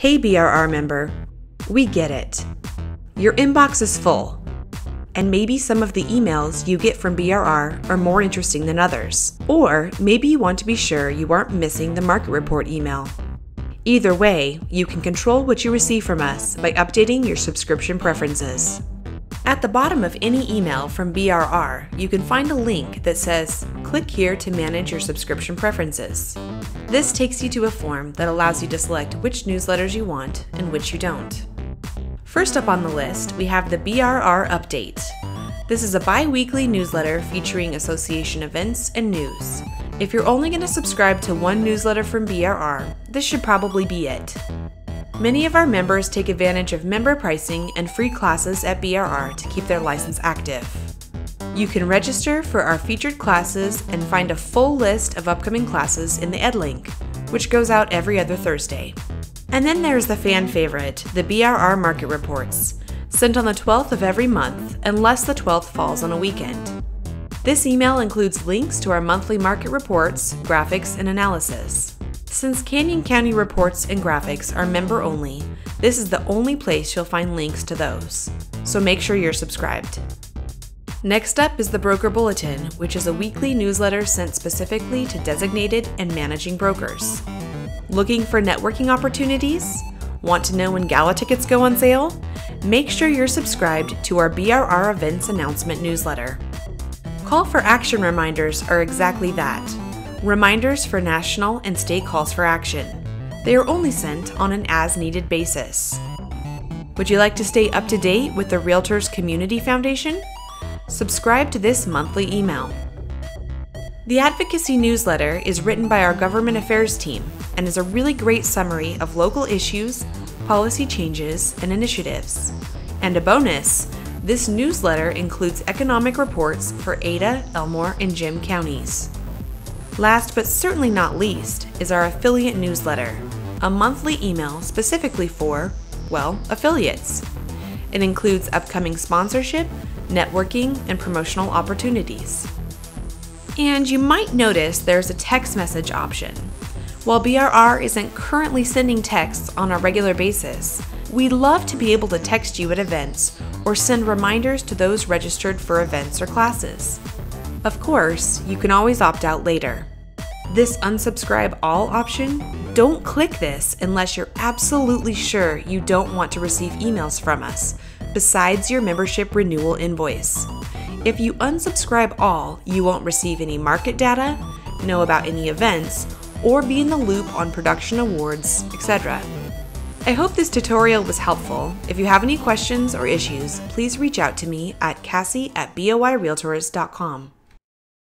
Hey, BRR member, we get it. Your inbox is full, and maybe some of the emails you get from BRR are more interesting than others. Or maybe you want to be sure you aren't missing the market report email. Either way, you can control what you receive from us by updating your subscription preferences. At the bottom of any email from BRR, you can find a link that says, Click here to manage your subscription preferences. This takes you to a form that allows you to select which newsletters you want and which you don't. First up on the list, we have the BRR Update. This is a bi weekly newsletter featuring association events and news. If you're only going to subscribe to one newsletter from BRR, this should probably be it. Many of our members take advantage of member pricing and free classes at BRR to keep their license active. You can register for our featured classes and find a full list of upcoming classes in the EdLink, which goes out every other Thursday. And then there's the fan favorite, the BRR Market Reports, sent on the 12th of every month, unless the 12th falls on a weekend. This email includes links to our monthly market reports, graphics, and analysis. Since Canyon County reports and graphics are member only, this is the only place you'll find links to those. So make sure you're subscribed. Next up is the Broker Bulletin, which is a weekly newsletter sent specifically to designated and managing brokers. Looking for networking opportunities? Want to know when gala tickets go on sale? Make sure you're subscribed to our BRR Events Announcement newsletter. Call for action reminders are exactly that reminders for national and state calls for action. They are only sent on an as needed basis. Would you like to stay up to date with the Realtors Community Foundation? Subscribe to this monthly email. The advocacy newsletter is written by our government affairs team and is a really great summary of local issues, policy changes, and initiatives. And a bonus, this newsletter includes economic reports for Ada, Elmore, and Gem counties. Last but certainly not least is our affiliate newsletter, a monthly email specifically for, well, affiliates. It includes upcoming sponsorship, networking, and promotional opportunities. And you might notice there's a text message option. While BRR isn't currently sending texts on a regular basis, we'd love to be able to text you at events or send reminders to those registered for events or classes. Of course, you can always opt out later. This unsubscribe all option, don't click this unless you're absolutely sure you don't want to receive emails from us, besides your membership renewal invoice. If you unsubscribe all, you won't receive any market data, know about any events, or be in the loop on production awards, etc. I hope this tutorial was helpful. If you have any questions or issues, please reach out to me at cassie at boirealtors.com.